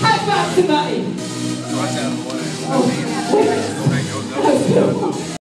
High five somebody.